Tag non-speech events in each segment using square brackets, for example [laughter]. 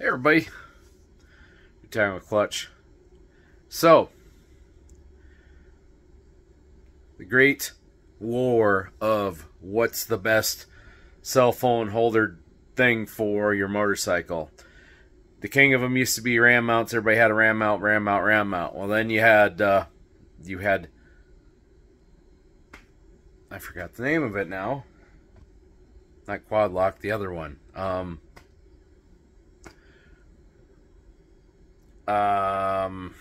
Hey everybody, you're with Clutch. So, the great war of what's the best cell phone holder thing for your motorcycle. The king of them used to be ram mounts. Everybody had a ram mount, ram mount, ram mount. Well, then you had uh, you had I forgot the name of it now. Not quad lock, the other one. Um, Um,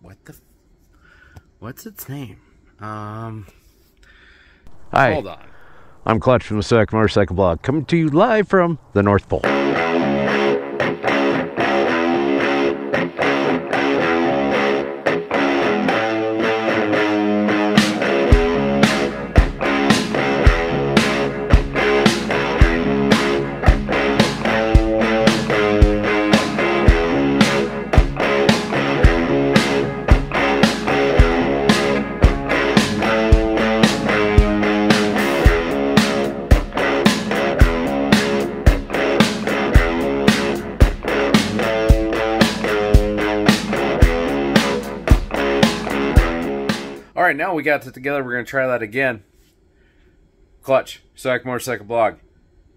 what the? What's its name? Um. Hi. Hold on. I'm Clutch from the SoDak Motorcycle Blog, coming to you live from the North Pole. All right, now we got it together. We're gonna try that again. Clutch, SoDak Motorcycle Blog.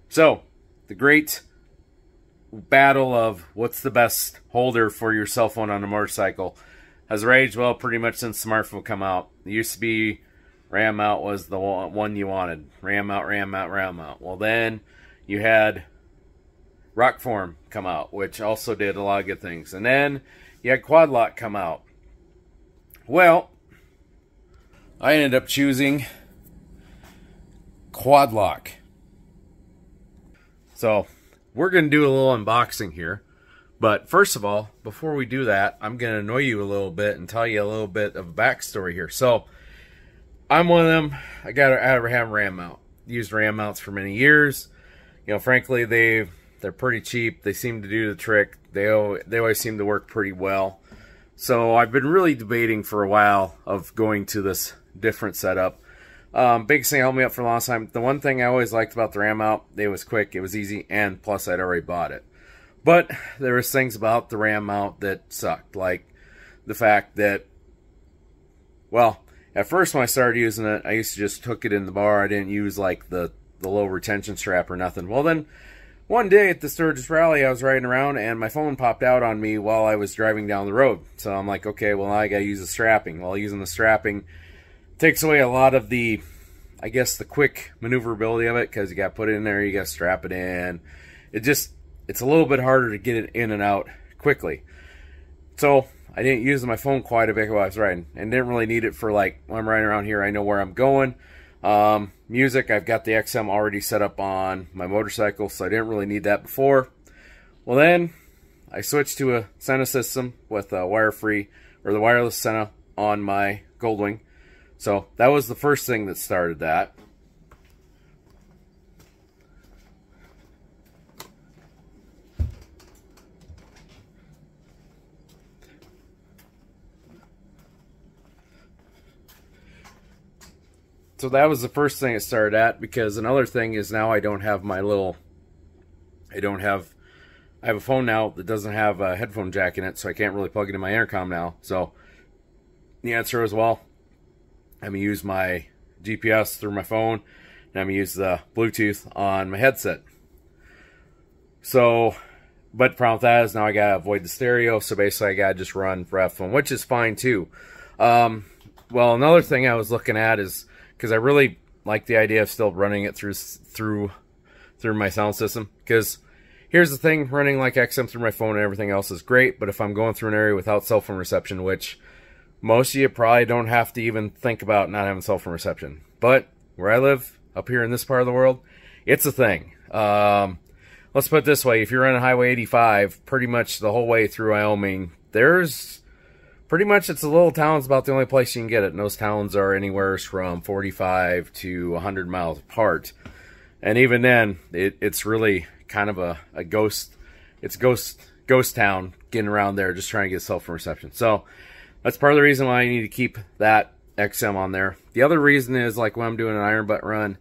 So, the great battle of what's the best holder for your cell phone on a motorcycle has raged well pretty much since smartphone come out. It used to be ram mount was the one you wanted. Ram mount, ram mount, ram mount. Well, then you had Rokform come out, which also did a lot of good things. And then you had Quad Lock come out. Well, I ended up choosing Quad Lock. So, we're going to do a little unboxing here. But first of all, before we do that, I'm going to annoy you a little bit and tell you a little bit of a backstory here. So, I'm one of them. I got a Abraham ram mount. Used ram mounts for many years. You know, frankly, they they're pretty cheap. They seem to do the trick. They always, they always seem to work pretty well. So I've been really debating for a while of going to this different setup. Um, biggest thing held me up for long time. The one thing I always liked about the ram mount, it was quick, it was easy, and plus I'd already bought it. But there was things about the ram mount that sucked, like the fact that, well, at first when I started using it, I used to just hook it in the bar. I didn't use like the the low retention strap or nothing. Well then, one day at the Sturgis Rally, I was riding around and my phone popped out on me while I was driving down the road. So I'm like, okay, well I gotta use the strapping. Well, using the strapping takes away a lot of the, I guess, the quick maneuverability of it because you got to put it in there, you got to strap it in. It just, it's a little bit harder to get it in and out quickly. So I didn't use my phone quite a bit while I was riding and didn't really need it for like when I'm riding around here, I know where I'm going. Um, music, I've got the XM already set up on my motorcycle, so I didn't really need that before. Well, then I switched to a Sena system with a wire-free or the wireless Sena on my Goldwing. So that was the first thing that started that. So that was the first thing it started at because another thing is now I don't have my little I don't have I have a phone now that doesn't have a headphone jack in it so I can't really plug it in my intercom now. So the answer is well I'm gonna use my GPS through my phone and I'm gonna use the Bluetooth on my headset. So but the problem with that is now I gotta avoid the stereo, so basically I gotta just run for phone, which is fine too. Um, well, another thing I was looking at is because I really like the idea of still running it through through through my sound system. Because here's the thing: running like XM through my phone and everything else is great, but if I'm going through an area without cell phone reception, which most of you probably don't have to even think about not having cell phone reception, but where I live up here in this part of the world, it's a thing. Um, let's put it this way: if you're on Highway 85, pretty much the whole way through Wyoming, there's pretty much it's a little town's about the only place you can get it. And those towns are anywhere from 45 to 100 miles apart. And even then, it, it's really kind of a, a ghost. It's ghost ghost town getting around there, just trying to get cell phone reception. So that's part of the reason why I need to keep that XM on there. The other reason is like when I'm doing an iron butt run,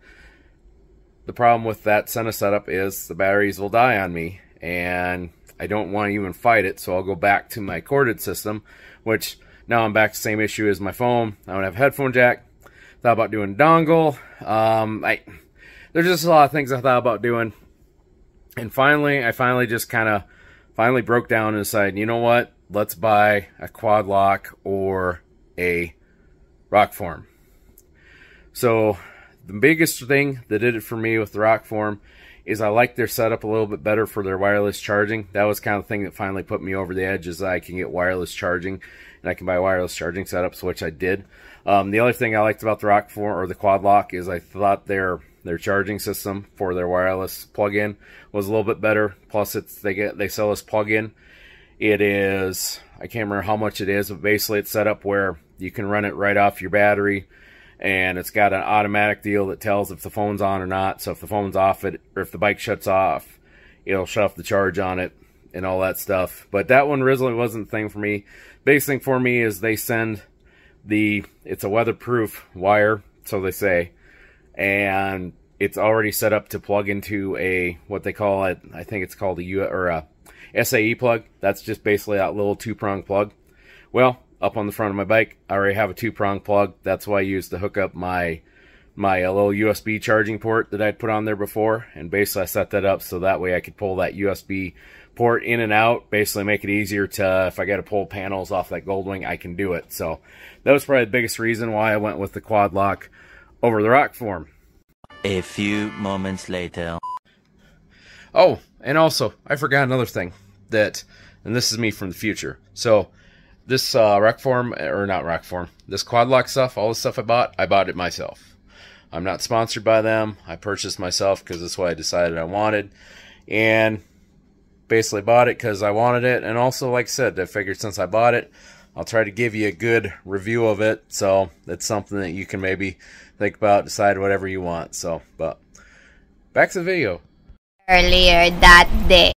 the problem with that Sena setup is the batteries will die on me. and I don't want to even fight it, so I'll go back to my corded system, which now I'm back to the same issue as my phone. I don't have headphone jack. Thought about doing dongle. Um, I there's just a lot of things I thought about doing, and finally, I finally just kind of finally broke down and decided, you know what? Let's buy a quad lock or a Rokform. So the biggest thing that did it for me with the Rokform is I like their setup a little bit better for their wireless charging. That was kind of the thing that finally put me over the edge is I can get wireless charging and I can buy wireless charging setups, which I did. Um, the other thing I liked about the Rock Rokform or the Quad Lock is I thought their their charging system for their wireless plug-in was a little bit better. Plus, it's they get they sell this plug-in. It is I can't remember how much it is, but basically it's set up where you can run it right off your battery and it's got an automatic deal that tells if the phone's on or not. So if the phone's off, it or if the bike shuts off, it'll shut off the charge on it and all that stuff. But that one originally wasn't the thing for me. Biggest thing for me is they send the it's a weatherproof wire, so they say, and it's already set up to plug into a what they call it. I think it's called a U or a SAE plug. That's just basically that little two prong plug. Well, up on the front of my bike. I already have a two-prong plug. That's why I used to hook up my my uh, little USB charging port that I'd put on there before. And basically I set that up so that way I could pull that USB port in and out, basically make it easier to, if I got to pull panels off that Goldwing, I can do it. So that was probably the biggest reason why I went with the quad lock over the Rokform. A few moments later. Oh, and also, I forgot another thing that, and this is me from the future. So this uh, Rokform or not rack form, this quad lock stuff, all the stuff I bought, I bought it myself. I'm not sponsored by them. I purchased myself because that's what I decided I wanted, and basically bought it because I wanted it. And also, like I said, I figured since I bought it, I'll try to give you a good review of it. So that's something that you can maybe think about, decide whatever you want. So, but back to the video. Earlier that day.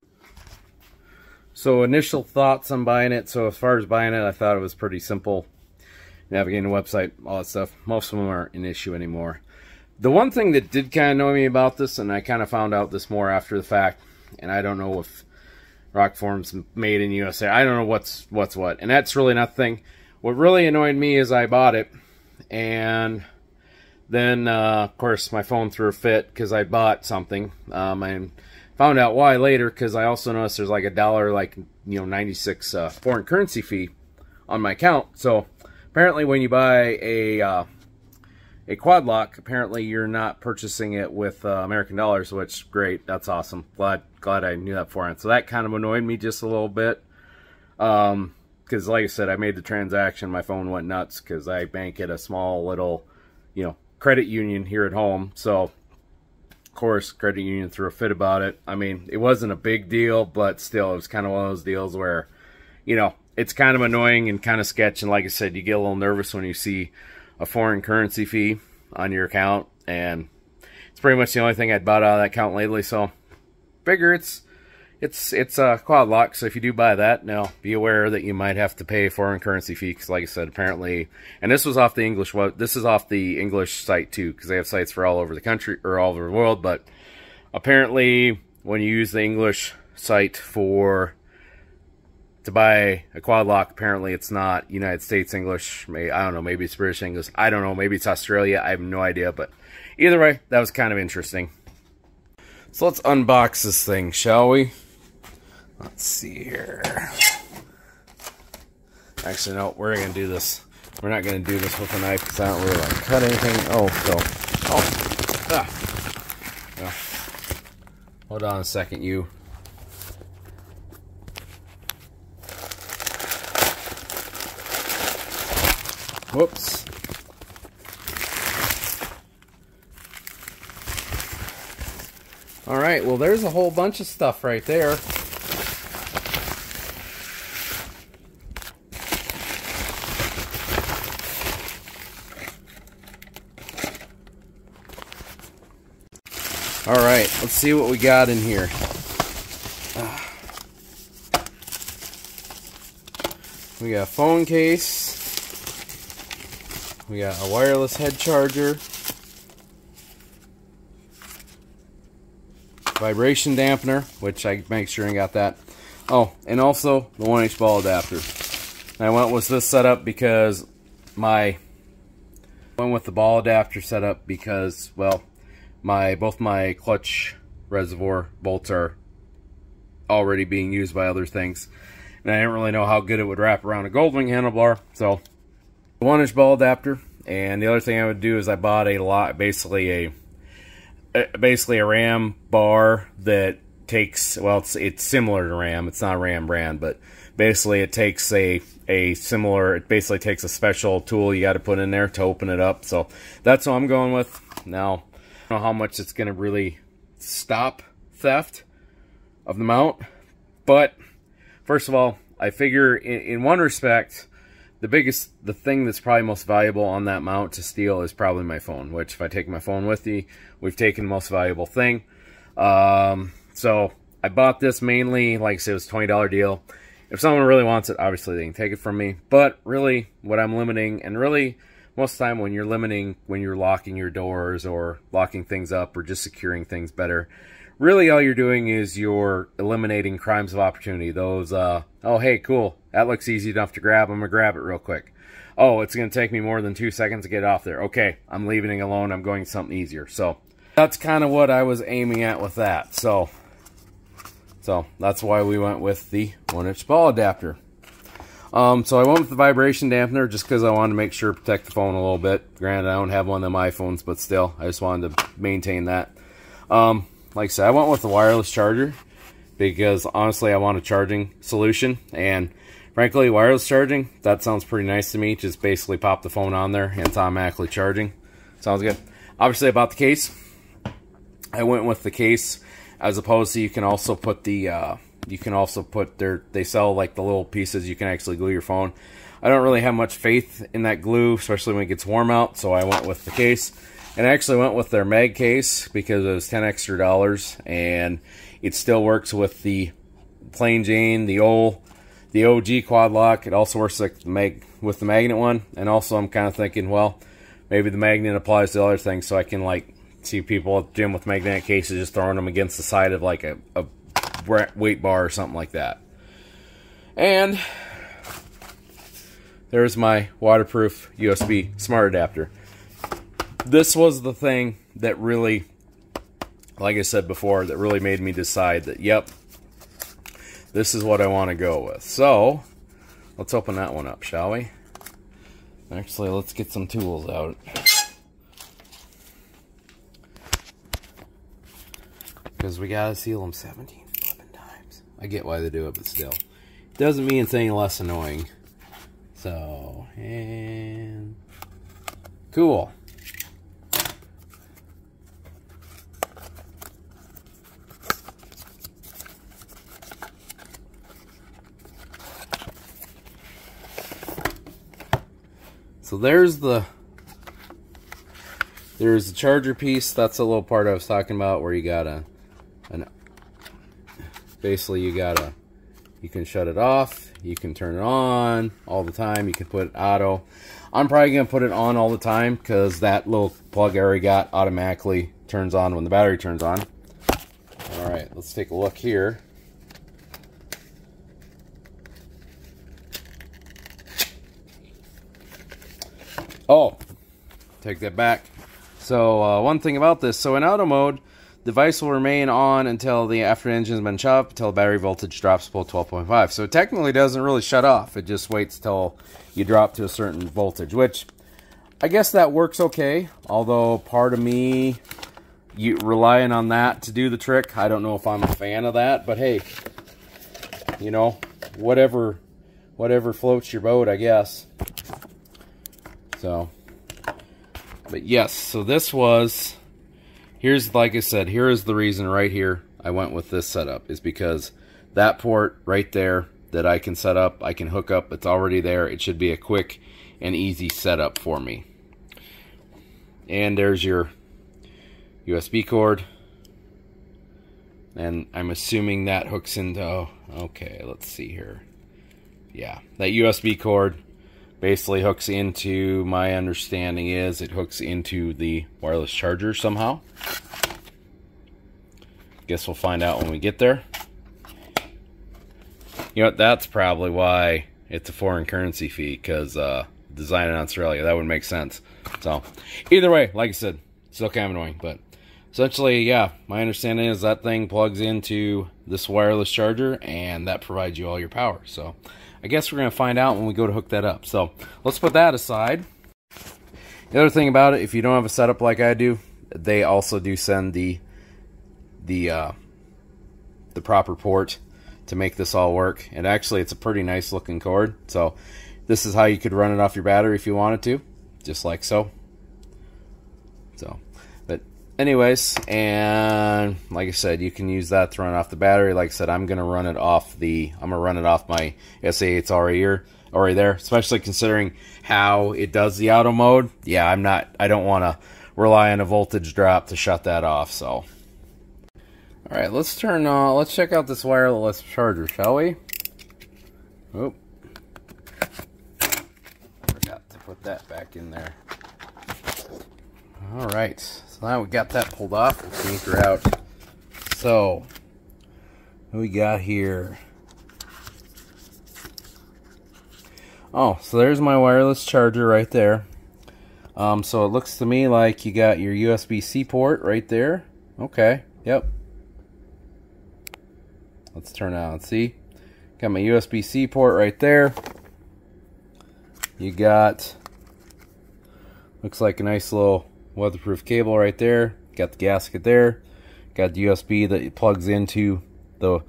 So initial thoughts on buying it. So as far as buying it, I thought it was pretty simple. Navigating the website, all that stuff. Most of them aren't an issue anymore. The one thing that did kind of annoy me about this, and I kind of found out this more after the fact, and I don't know if Rokform's made in USA. I don't know what's what's what, and that's really nothing. What really annoyed me is I bought it, and then uh, of course my phone threw a fit because I bought something. Um, and Found out why later because I also noticed there's like a dollar, like, you know, 96 uh, foreign currency fee on my account. So apparently when you buy a uh, a quad lock, apparently you're not purchasing it with uh, American dollars, which great. That's awesome. Glad glad I knew that beforehand. So that kind of annoyed me just a little bit. Um, because like I said, I made the transaction. My phone went nuts because I bank at a small little, you know, credit union here at home. So of course, credit union threw a fit about it. I mean, it wasn't a big deal, but still, it was kind of one of those deals where, you know, it's kind of annoying and kind of sketch. And like I said, you get a little nervous when you see a foreign currency fee on your account. And it's pretty much the only thing I'd bought out of that account lately. So, figure it's it's it's uh, a quad lock, so if you do buy that, now be aware that you might have to pay foreign currency fee. Because, like I said, apparently, and this was off the English. Well, this is off the English site too, because they have sites for all over the country or all over the world. But apparently, when you use the English site for to buy a quad lock, apparently it's not United States English. Maybe, I don't know. Maybe it's British English. I don't know. Maybe it's Australia. I have no idea. But either way, that was kind of interesting. So let's unbox this thing, shall we? Let's see here. Actually, no, we're going to do this. We're not going to do this with a knife because I don't really like cut anything. Oh, so. Oh. Ah. Hold on a second, you. Whoops. All right, well, there's a whole bunch of stuff right there. All right, let's see what we got in here. We got a phone case. We got a wireless head charger. vibration dampener, which I make sure I got that. Oh, and also the 1H ball adapter. I went with this setup because my went with the ball adapter setup because well, my both my clutch reservoir bolts are already being used by other things. And I didn't really know how good it would wrap around a Goldwing handlebar. So, one inch ball adapter. And the other thing I would do is I bought a lot, basically a, uh, basically a RAM bar that takes, well, it's, it's similar to RAM. It's not a RAM brand, but basically it takes a, a similar, it basically takes a special tool you got to put in there to open it up. So that's what I'm going with. Now, know how much it's going to really stop theft of the mount. But first of all, I figure in, in, one respect, the biggest, the thing that's probably most valuable on that mount to steal is probably my phone. Which, if I take my phone with me, we've taken the most valuable thing. Um, so I bought this mainly, like I said, it was a twenty dollar deal. If someone really wants it, obviously they can take it from me. But really, what I'm limiting, and really most of the time when you're limiting, when you're locking your doors or locking things up or just securing things better, really all you're doing is you're eliminating crimes of opportunity. Those, uh, oh, hey, cool. That looks easy enough to grab. I'm going to grab it real quick. Oh, it's going to take me more than two seconds to get off there. Okay, I'm leaving it alone. I'm going something easier. So that's kind of what I was aiming at with that. So, so that's why we went with the one inch ball adapter. Um, so I went with the vibration dampener just because I wanted to make sure to protect the phone a little bit. Granted, I don't have one of them iPhones, but still, I just wanted to maintain that. Um, like I said, I went with the wireless charger because honestly, I want a charging solution. And frankly, wireless charging, that sounds pretty nice to me. Just basically pop the phone on there and it's automatically charging. Sounds good. Obviously, about the case, I went with the case as opposed to you can also put the, uh, you can also put their, they sell like the little pieces you can actually glue your phone. I don't really have much faith in that glue, especially when it gets warm out, so I went with the case. And I actually went with their mag case because it was 10 extra dollars and it still works with the plain Jane, the old the OG quad lock. It also works like the mag with the magnet one. And also I'm kind of thinking, well, maybe the magnet applies to other things so I can like see people at the gym with magnetic cases just throwing them against the side of like a, a weight bar or something like that. And there's my waterproof USB smart adapter this was the thing that really, like I said before, that really made me decide that, yep, this is what I want to go with. So, let's open that one up, shall we? Actually, let's get some tools out. Because we gotta seal them 17 flipping times. I get why they do it, but still. It doesn't mean it's any less annoying. So, and... Cool. So there's the there's the charger piece. That's a little part I was talking about where you got a an basically you gotta you can shut it off, you can turn it on all the time, you can put it auto. I'm probably gonna put it on all the time because that little plug I already got automatically turns on when the battery turns on. Alright, let's take a look here. Oh, take that back. So uh, one thing about this, so in auto mode, device will remain on until the after engine has been shut until battery voltage drops below 12.5. So it technically doesn't really shut off. It just waits till you drop to a certain voltage, which I guess that works okay. Although part of me you relying on that to do the trick, I don't know if I'm a fan of that, but hey, you know, whatever whatever floats your boat, I guess. So, but yes, so this was, here's, like I said, here is the reason right here I went with this setup, is because that port right there that I can set up, I can hook up, it's already there. It should be a quick and easy setup for me. And there's your USB cord. And I'm assuming that hooks into, oh, okay, let's see here. Yeah, that USB cord basically hooks into, my understanding is, it hooks into the wireless charger somehow. guess we'll find out when we get there. You know? That's probably why it's a foreign currency fee because uh, designed in Australia. That would make sense. So, either way, like I said, still kind of annoying. But essentially, yeah, my understanding is that thing plugs into this wireless charger and that provides you all your power. So, I guess we're going to find out when we go to hook that up. So, let's put that aside. The other thing about it, if you don't have a setup like I do, they also do send the the uh, the proper port to make this all work. And actually, it's a pretty nice looking cord. So this is how you could run it off your battery if you wanted to, just like so. Anyways, and like I said, you can use that to run off the battery. Like I said, I'm gonna run it off the, I'm gonna run it off my SA. It's already here, already there. Especially considering how it does the auto mode. Yeah, I'm not, I don't want to rely on a voltage drop to shut that off. So. All right, let's turn on, let's check out this wireless charger, shall we? Oh, forgot to put that back in there. All right, now we got that pulled off. Let's sneak out. So, we got here? Oh, so there's my wireless charger right there. Um, so it looks to me like you got your USB-C port right there. Okay, yep. Let's turn it on. See? Got my USB-C port right there. You got, looks like a nice little weatherproof cable right there. Got the gasket there. Got the USB that plugs into the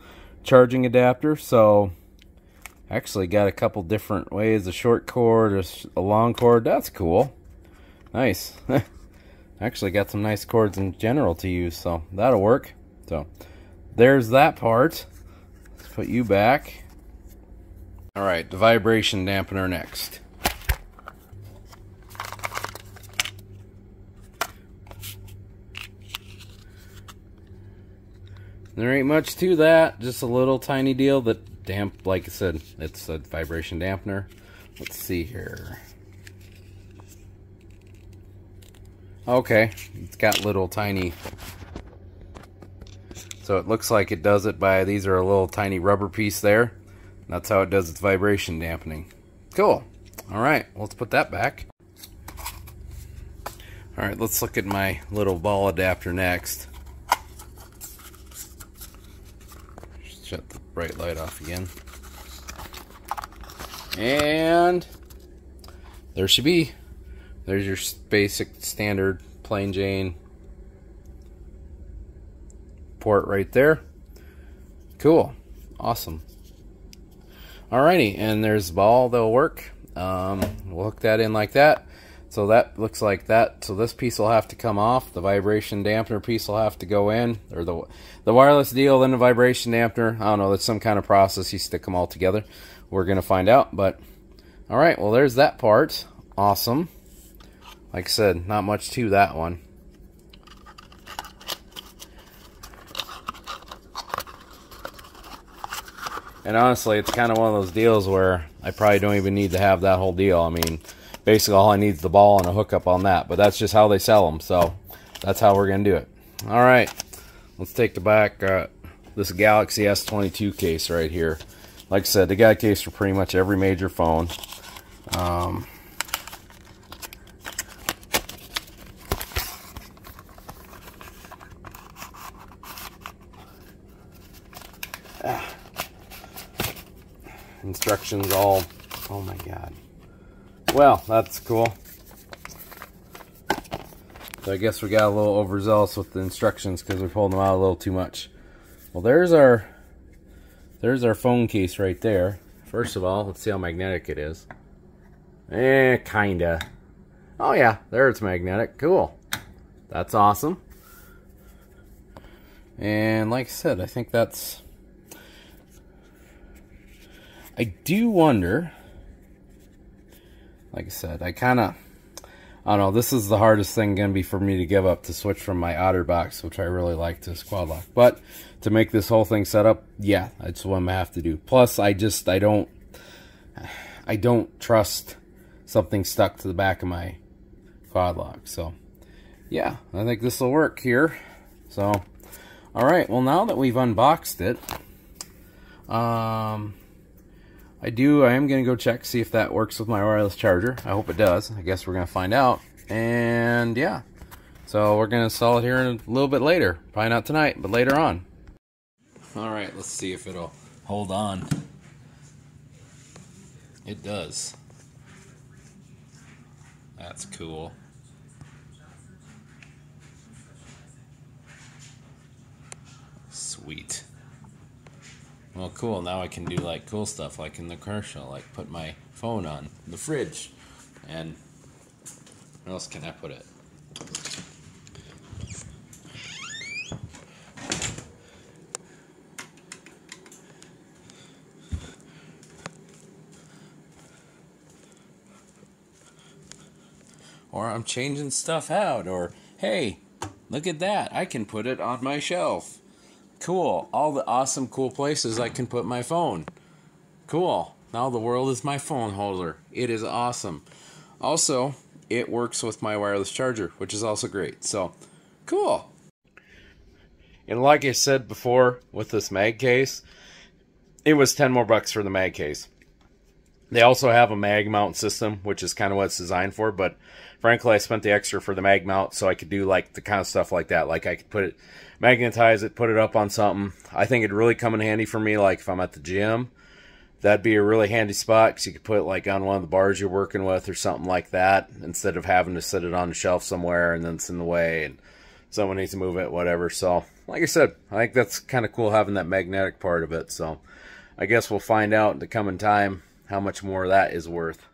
charging adapter. So, actually got a couple different ways. A short cord, a long cord. That's cool. Nice. [laughs] actually got some nice cords in general to use. So, that'll work. So, there's that part Let's put you back. All right, the vibration dampener next. There ain't much to that, just a little tiny deal that damp, like I said, it's a vibration dampener. Let's see here. Okay, it's got little tiny so it looks like it does it by, these are a little tiny rubber piece there. That's how it does its vibration dampening. Cool. All right, let's put that back. All right, let's look at my little ball adapter next. Shut the bright light off again. And there should be. There's your basic standard plain Jane port right there. Cool. Awesome. Alrighty, and there's the ball that'll work. Um, we'll hook that in like that. So that looks like that. So this piece will have to come off. The vibration dampener piece will have to go in. Or the the wireless deal, then the vibration dampener. I don't know. There's some kind of process. You stick them all together. We're going to find out. But, all right. Well, there's that part. Awesome. Like I said, not much to that one. And honestly, it's kind of one of those deals where I probably don't even need to have that whole deal. I mean, basically all I need is the ball and a hookup on that. But that's just how they sell them. So that's how we're going to do it. All right. Let's take the back. Uh, this Galaxy S22 case right here. Like I said, they got a case for pretty much every major phone. Um, [sighs] instructions all, oh my god. Well, that's cool. So I guess we got a little overzealous with the instructions because we pulled them out a little too much. Well, there's our, there's our phone case right there. First of all, let's see how magnetic it is. Eh, kinda. Oh yeah, there it's magnetic. Cool. That's awesome. And like I said, I think that's I do wonder, like I said, I kind of, I don't know, this is the hardest thing going to be for me to give up to switch from my OtterBox, which I really like, to this quad lock. But to make this whole thing set up, yeah, that's what I'm going to have to do. Plus, I just, I don't, I don't trust something stuck to the back of my quad lock. So, yeah, I think this will work here. So, All right, well now that we've unboxed it, um, I do, I am going to go check, see if that works with my wireless charger. I hope it does. I guess we're going to find out. And yeah, so we're going to install it here a little bit later. Probably not tonight, but later on. All right, let's see if it'll hold on. It does. That's cool. Sweet. Well, cool. Now I can do like cool stuff like in the commercial, like put my phone on the fridge. And where else can I put it? Or I'm changing stuff out, or hey, look at that. I can put it on my shelf. Cool. All the awesome, cool places I can put my phone. Cool. Now the world is my phone holder. It is awesome. Also, it works with my wireless charger, which is also great. So, cool. And like I said before with this mag case, it was 10 more bucks for the mag case. They also have a mag mount system, which is kind of what it's designed for, but frankly, I spent the extra for the mag mount so I could do like the kind of stuff like that. Like I could put it, magnetize it, put it up on something. I think it'd really come in handy for me, like if I'm at the gym. That'd be a really handy spot because you could put it like on one of the bars you're working with or something like that instead of having to set it on the shelf somewhere and then it's in the way and someone needs to move it, whatever. So, like I said, I think that's kind of cool having that magnetic part of it. So, I guess we'll find out in the coming time how much more that is worth.